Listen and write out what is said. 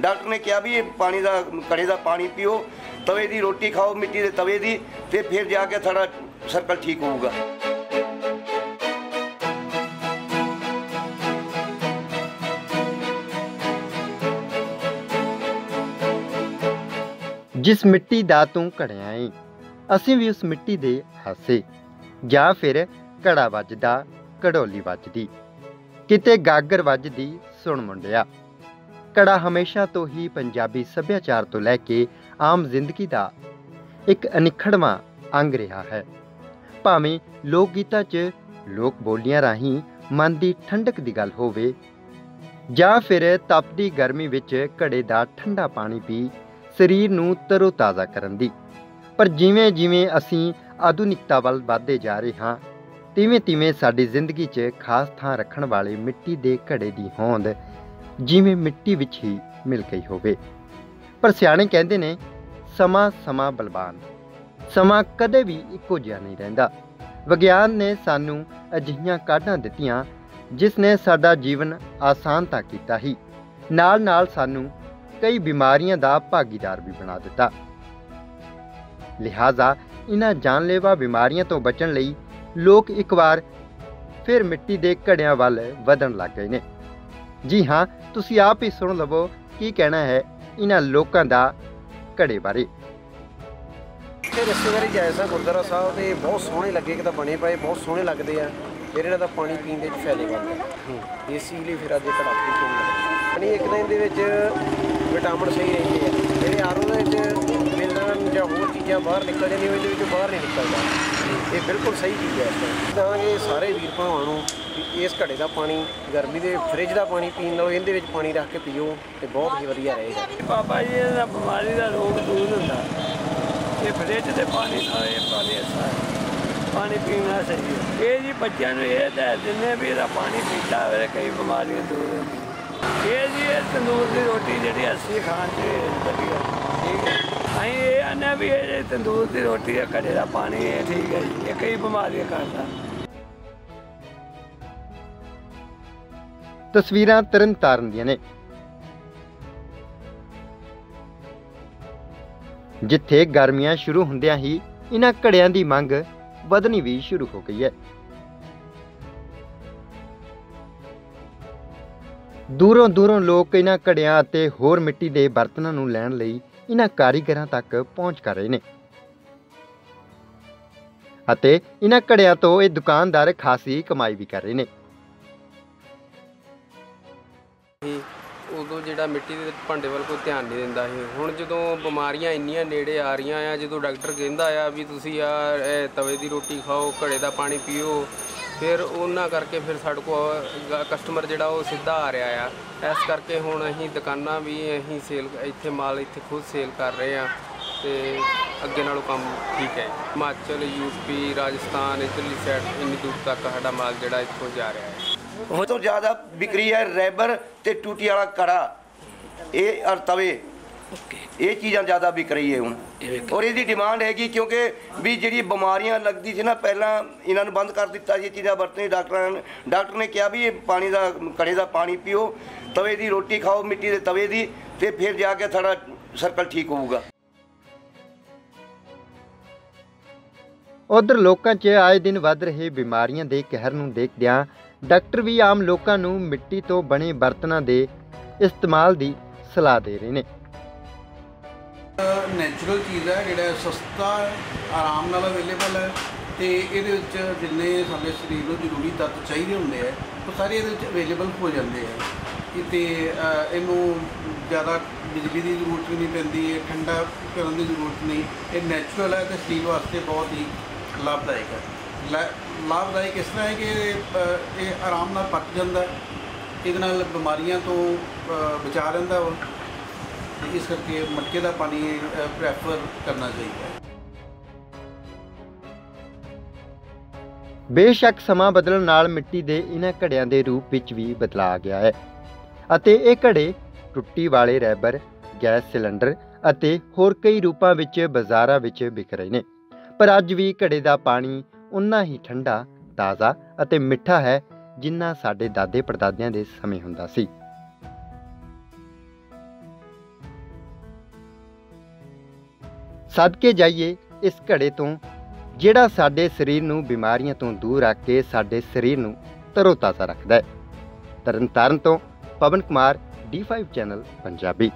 Doctor ਨੇ ਕਿਹਾ ਵੀ ਇਹ ਪਾਣੀ ਦਾ, ਘੜੇ ਦਾ ਪਾਣੀ ਪੀਓ, ਤਵੇ ਦੀ ਰੋਟੀ ਖਾਓ, ਮਿੱਟੀ ਦੇ ਤਵੇ ਦੀ, ਤੇ ਫਿਰ ਜਾ ਕੇ ਤੁਹਾਡਾ ਸਰਕਲ ਠੀਕ ਹੋਊਗਾ। ਜਿਸ ਮਿੱਟੀ ਦਾ ਤੂੰ ਘੜਿਆ ਏ, ਅਸੀਂ ਵੀ ਉਸ ਮਿੱਟੀ ਦੇ ਹਾਸੇ, ਜਾਂ ਫਿਰ ਘੜਾ ਵੱਜਦਾ, ਘੜੋਲੀ ਵੱਜਦੀ, ਕਿਤੇ ਗਾਗਰ ਵੱਜਦੀ, ਸੁਣ ਮੁੰਡਿਆ। ਘੜਾ ਹਮੇਸ਼ਾ ਤੋਂ ਹੀ ਪੰਜਾਬੀ ਸੱਭਿਆਚਾਰ ਤੋਂ ਲੈ ਕੇ ਆਮ ਜ਼ਿੰਦਗੀ ਦਾ ਇੱਕ ਅਨਿਖੜਵਾਂ ਅੰਗ ਰਿਹਾ ਹੈ। ਭਾਵੇਂ ਲੋਕ ਗੀਤਾਂ 'ਚ ਲੋਕ ਬੋਲੀਆਂ ਰਾਹੀਂ ਮਨ ਦੀ ਠੰਡਕ ਦੀ ਗੱਲ ਹੋਵੇ ਜਾਂ ਫਿਰ ਤਪਦੀ ਗਰਮੀ ਵਿੱਚ ਘੜੇ ਦਾ ਠੰਡਾ ਪਾਣੀ ਪੀ ਸਰੀਰ ਨੂੰ ਤਰੋਤਾਜ਼ਾ ਕਰਨ ਦੀ। ਪਰ ਜਿਵੇਂ ਜਿਵੇਂ ਅਸੀਂ ਆਧੁਨਿਕਤਾ ਵੱਲ ਵਧਦੇ ਜਾ ਰਹੇ ਹਾਂ ਤਿਵੇਂ ਤਿਵੇਂ ਸਾਡੀ ਜ਼ਿੰਦਗੀ 'ਚ ਖਾਸ ਥਾਂ ਰੱਖਣ ਵਾਲੇ ਮਿੱਟੀ ਦੇ ਘੜੇ ਦੀ ਹੋਂਦ ਜਿਵੇਂ ਮਿੱਟੀ ਵਿੱਚ ਹੀ ਮਿਲ ਗਈ ਹੋਵੇ। ਪਰ ਸਿਆਣੇ ਕਹਿੰਦੇ ਨੇ, ਸਮਾਂ ਸਮਾਂ ਬਲਵਾਨ। ਸਮਾਂ ਕਦੇ ਵੀ ਇੱਕੋ ਜਿਹਾ ਨਹੀਂ ਰਹਿੰਦਾ। ਵਿਗਿਆਨ ਨੇ ਸਾਨੂੰ ਅਜਿਹੀਆਂ ਕਾਢਾਂ ਦਿੱਤੀਆਂ, ਜਿਸ ਨੇ ਸਾਡਾ ਜੀਵਨ ਆਸਾਨ ਤਾਂ ਕੀਤਾ ਹੀ। ਨਾਲ ਨਾਲ ਸਾਨੂੰ ਕਈ ਬਿਮਾਰੀਆਂ ਦਾ ਭਾਗੀਦਾਰ ਵੀ ਬਣਾ ਦਿੱਤਾ। ਲਿਹਾਜ਼ਾ ਇਹਨਾਂ ਜਾਨਲੇਵਾ ਬਿਮਾਰੀਆਂ ਤੋਂ ਬਚਣ ਲਈ ਲੋਕ ਇੱਕ ਵਾਰ ਫਿਰ ਮਿੱਟੀ ਦੇ ਘੜਿਆਂ ਵੱਲ ਵਧਣ ਲੱਗ ਗਏ ਨੇ। ਜੀ ਹਾਂ ਤੁਸੀਂ ਆਪ ਹੀ ਸੁਣ ਲਵੋ ਕੀ ਕਹਿਣਾ ਹੈ ਇਹਨਾਂ ਲੋਕਾਂ ਦਾ ਘੜੇ ਬਾਰੇ। ਤੇ ਰਿਸ਼ਤੇਦਾਰੀ ਜਾਇ ਸਾ ਗੁਰਦੁਆਰਾ ਸਾਹਿਬ ਤੇ ਬਹੁਤ ਸੋਹਣੇ ਲੱਗੇ ਕਿ ਤਾਂ ਬਣੇ ਪਏ ਬਹੁਤ ਸੋਹਣੇ ਲੱਗਦੇ ਆ। ਫਿਰ ਇਹਨਾਂ ਦਾ ਪਾਣੀ ਪੀਣ ਦੇ ਵਿੱਚ ਫਾਇਦੇਮੰਦ ਹੈ। ਇਸੇ ਲਈ ਫਿਰ ਅੱਜ ਘੜਾ ਪੀ ਕੇ ਮਿਲਦਾ ਪਾਣੀ ਇੱਕ ਦਿਨ ਦੇ ਵਿੱਚ ਵਿਟਾਮਿਨ ਸਹੀ ਰਹਿੰਦੇ ਆ। ਜਿਹੜੇ ਆਰੋ ਦੇ ਵਿੱਚ ਚੀਜ਼ਾਂ ਬਾਹਰ ਨਿਕਲ ਜਾਂਦੀਆਂ ਇਹਦੇ ਵਿੱਚੋਂ ਬਾਹਰ ਨਹੀਂ ਨਿਕਲਦਾ। ਇਹ ਬਿਲਕੁਲ ਸਹੀ ਚੀਜ਼ ਹੈ ਤਾਂ ਇਹ ਸਾਰੇ ਵੀਰ ਭਰਾਵਾਂ ਨੂੰ ਇਸ ਘੜੇ ਦਾ ਪਾਣੀ, ਗਰਮੀ ਦੇ ਫ੍ਰਿਜ ਦਾ ਪਾਣੀ ਪੀਣ ਨਾਲੋਂ ਇਹਦੇ ਵਿੱਚ ਪਾਣੀ ਰੱਖ ਕੇ ਪੀਓ ਤੇ ਬਹੁਤ ਹੀ ਵਧੀਆ ਰਹੇਗਾ। ਬਾਬਾ ਜੀ, ਇਹਦਾ ਬਿਮਾਰੀ ਦਾ ਰੋਗ ਦੂਰ ਹੁੰਦਾ। ਇਹ ਫਰਿੱਜ ਦੇ ਪਾਣੀ ਨਾਲ ਇਹ ਪਾਣੀ ਅੱਛਾ ਪਾਣੀ ਪੀਣਾ ਸਹੀ ਹੈ। ਇਹ ਜੀ ਬੱਚਿਆਂ ਨੂੰ ਇਹ ਦੱਸ ਦਿੰਦੇ ਵੀ ਇਹਦਾ ਪਾਣੀ ਪੀਤਾ ਹੋਵੇ ਤਾਂ ਕਈ ਬਿਮਾਰੀਆਂ ਦੂਰ ਹੁੰਦੀਆਂ। ਇਹ ਜੀ, ਇਹ ਤੰਦੂਰ ਦੀ ਰੋਟੀ ਜਿਹੜੀ ਅਸੀਂ ਖਾਣ ਚ ਵਧੀਆ। ਠੀਕ ਹੈ ਅਸੀਂ ਇਹ ਆਨੇ ਵੀ ਇਹ ਤੰਦੂਰ ਦੀ ਰੋਟੀ ਹੈ ਘੜੇ ਦਾ ਪਾਣੀ ਇਹ ਠੀਕ ਹੈ ਜੀ। ਇਹ ਕਈ ਬਿਮਾਰੀਆਂ ਕਰਦਾ। ਤਸਵੀਰਾਂ ਤਰਨ ਤਾਰਨ ਦੀਆਂ ਨੇ। ਜਿੱਥੇ ਗਰਮੀਆਂ ਸ਼ੁਰੂ ਹੁੰਦਿਆਂ ਹੀ ਇਹਨਾਂ ਘੜਿਆਂ ਦੀ ਮੰਗ ਵਧਣੀ ਵੀ ਸ਼ੁਰੂ ਹੋ ਗਈ ਹੈ। ਦੂਰੋਂ ਦੂਰੋਂ ਲੋਕ ਇਹਨਾਂ ਘੜਿਆਂ ਅਤੇ ਹੋਰ ਮਿੱਟੀ ਦੇ ਬਰਤਨਾਂ ਨੂੰ ਲੈਣ ਲਈ ਇਹਨਾਂ ਕਾਰੀਗਰਾਂ ਤੱਕ ਪਹੁੰਚ ਕਰ ਰਹੇ ਨੇ। ਅਤੇ ਇਹਨਾਂ ਘੜਿਆਂ ਤੋਂ ਇਹ ਦੁਕਾਨਦਾਰ ਖਾਸੀ ਕਮਾਈ ਵੀ ਕਰ ਰਹੇ ਨੇ। ਉਦੋਂ ਜਿਹੜਾ ਮਿੱਟੀ ਦੇ ਭਾਂਡੇ ਵੱਲ ਕੋਈ ਧਿਆਨ ਨਹੀਂ ਦਿੰਦਾ ਸੀ। ਹੁਣ ਜਦੋਂ ਬਿਮਾਰੀਆਂ ਇੰਨੀਆਂ ਨੇੜੇ ਆ ਰਹੀਆਂ ਆ, ਜਦੋਂ ਡਾਕਟਰ ਕਹਿੰਦਾ ਆ ਵੀ ਤੁਸੀਂ ਆ, ਇਹ ਤਵੇ ਦੀ ਰੋਟੀ ਖਾਓ, ਘੜੇ ਦਾ ਪਾਣੀ ਪੀਓ ਫਿਰ ਉਹਨਾਂ ਕਰਕੇ ਫਿਰ ਸਾਡੇ ਕੋਲ ਕਸਟਮਰ ਜਿਹੜਾ ਉਹ ਸਿੱਧਾ ਆ ਰਿਹਾ ਆ। ਇਸ ਕਰਕੇ ਹੁਣ ਅਸੀਂ ਦੁਕਾਨਾਂ ਵੀ ਅਸੀਂ ਸੇਲ ਇੱਥੇ ਮਾਲ ਇੱਥੇ ਖੁਦ ਸੇਲ ਕਰ ਰਹੇ ਆ ਤੇ ਅੱਗੇ ਨਾਲੋਂ ਕੰਮ ਠੀਕ ਹੈ। ਹਿਮਾਚਲ ਯੂਪੀ ਰਾਜਸਥਾਨ, ਇੱਧਰਲੀ ਸਾਈਡ ਇੰਨੀ ਦੂਰ ਤੱਕ ਸਾਡਾ ਮਾਲ ਜਿਹੜਾ ਇੱਥੋਂ ਜਾ ਰਿਹਾ ਹੈ। ਉਹ ਤੋਂ ਜ਼ਿਆਦਾ ਵਿਕਰੀ ਹੈ ਰੈਬਰ ਤੇ ਟੂਟੀ ਵਾਲਾ ਕੜਾ। ਇਹ ਔਰ ਤਵੇ। ਇਹ ਚੀਜ਼ਾਂ ਜ਼ਿਆਦਾ ਵਿਕ ਰਹੀ ਹੈ ਹੁਣ। ਔਰ ਇਹਦੀ ਡਿਮਾਂਡ ਹੈਗੀ ਕਿਉਂਕਿ ਵੀ ਜਿਹੜੀ ਬਿਮਾਰੀਆਂ ਲੱਗਦੀ ਸੀ ਨਾ ਪਹਿਲਾਂ ਇਹਨਾਂ ਨੂੰ ਬੰਦ ਕਰ ਦਿੱਤਾ ਸੀ ਇਹ ਚੀਜ਼ਾਂ ਵਰਤਣੀ ਡਾਕਟਰਾਂ ਨੇ ਡਾਕਟਰ ਨੇ ਕਿਹਾ ਵੀ ਇਹ ਪਾਣੀ ਦਾ ਘੜੇ ਦਾ ਪਾਣੀ ਪੀਓ ਤਵੇ ਦੀ ਰੋਟੀ ਖਾਓ ਮਿੱਟੀ ਦੇ ਤਵੇ ਦੀ ਤੇ ਫਿਰ ਜਾ ਕੇ ਤੁਹਾਡਾ ਸਰਕਲ ਠੀਕ ਹੋਊਗਾ। ਉਧਰ ਲੋਕਾਂ 'ਚ ਆਏ ਦਿਨ ਵੱਧ ਰਹੇ ਬਿਮਾਰੀਆਂ ਦੇ ਕਹਿਰ ਨੂੰ ਦੇਖਦਿਆਂ ਡਾਕਟਰ ਵੀ ਆਮ ਲੋਕਾਂ ਨੂੰ ਮਿੱਟੀ ਤੋਂ ਬਣੇ ਬਰਤਨਾਂ ਦੇ ਇਸਤੇਮਾਲ ਦੀ ਸਲਾਹ ਦੇ ਰਹੇ ਨੇ। ਨੈਚੁਰਲ ਚੀਜ਼ ਹੈ, ਜਿਹੜਾ ਸਸਤਾ ਆਰਾਮ ਨਾਲ ਅਵੇਲੇਬਲ ਹੈ ਤੇ ਇਹਦੇ ਵਿੱਚ ਜਿੰਨੇ ਸਾਡੇ ਸਰੀਰ ਨੂੰ ਜ਼ਰੂਰੀ ਤੱਤ ਚਾਹੀਦੇ ਹੁੰਦੇ ਆ ਉਹ ਸਾਰੇ ਇਹਦੇ ਵਿੱਚ ਅਵੇਲੇਬਲ ਹੋ ਜਾਂਦੇ ਆ ਕਿਤੇ ਇਹਨੂੰ ਜ਼ਿਆਦਾ ਬਿਜਲੀ ਦੀ ਜ਼ਰੂਰਤ ਵੀ ਨਹੀਂ ਪੈਂਦੀ ਹੈ ਠੰਡਾ ਕਰਨ ਦੀ ਜ਼ਰੂਰਤ ਨਹੀਂ, ਇਹ ਨੈਚੁਰਲ ਹੈ ਤੇ ਸਰੀਰ ਵਾਸਤੇ ਬਹੁਤ ਹੀ ਲਾਭਦਾਇਕ ਹੈ। ਲਾ- ਲਾਭਦਾਇਕ ਇਸ ਤਰ੍ਹਾਂ ਹੈ ਕਿ ਇਹ ਆਰਾਮ ਨਾਲ ਪੱਕ ਜਾਂਦਾ ਇਹਦੇ ਨਾਲ ਬਿਮਾਰੀਆਂ ਤੋਂ ਬਚਾ ਰਹਿੰਦਾ ਵਾ ਤੇ ਇਸ ਕਰਕੇ ਮਟਕੇ ਦਾ ਪਾਣੀ ਪ੍ਰੈਫਰ ਕਰਨਾ ਚਾਹੀਦਾ ਹੈ। ਬੇਸ਼ੱਕ ਸਮਾਂ ਬਦਲਣ ਨਾਲ ਮਿੱਟੀ ਦੇ ਇਹਨਾਂ ਘੜਿਆਂ ਦੇ ਰੂਪ ਵਿੱਚ ਵੀ ਬਦਲਾ ਗਿਆ ਹੈ ਅਤੇ ਇਹ ਘੜੇ ਟੁੱਟੀ ਵਾਲੇ ਰੈਬਰ, ਗੈਸ ਸਿਲੰਡਰ ਅਤੇ ਹੋਰ ਕਈ ਰੂਪਾਂ ਵਿੱਚ ਬਾਜ਼ਾਰਾਂ ਵਿੱਚ ਵਿਕ ਰਹੇ ਨੇ। ਪਰ ਅੱਜ ਵੀ ਘੜੇ ਦਾ ਪਾਣੀ ਉਨਾ ਹੀ ਠੰਡਾ, ਤਾਜ਼ਾ ਅਤੇ ਮਿੱਠਾ ਹੈ ਜਿੰਨਾ ਸਾਡੇ ਦਾਦੇ ਪੜਦਾਦਿਆਂ ਦੇ ਸਮੇਂ ਹੁੰਦਾ ਸੀ। ਸਦਕੇ ਜਾਈਏ ਇਸ ਘੜੇ ਤੋਂ, ਜਿਹੜਾ ਸਾਡੇ ਸਰੀਰ ਨੂੰ ਬਿਮਾਰੀਆਂ ਤੋਂ ਦੂਰ ਰੱਖ ਕੇ ਸਾਡੇ ਸਰੀਰ ਨੂੰ ਤਰੋਤਾਜ਼ਾ ਰੱਖਦਾ ਹੈ। ਤਰਨਤਾਰਨ ਤੋਂ ਪਵਨ ਕੁਮਾਰ D5 ਚੈਨਲ ਪੰਜਾਬੀ।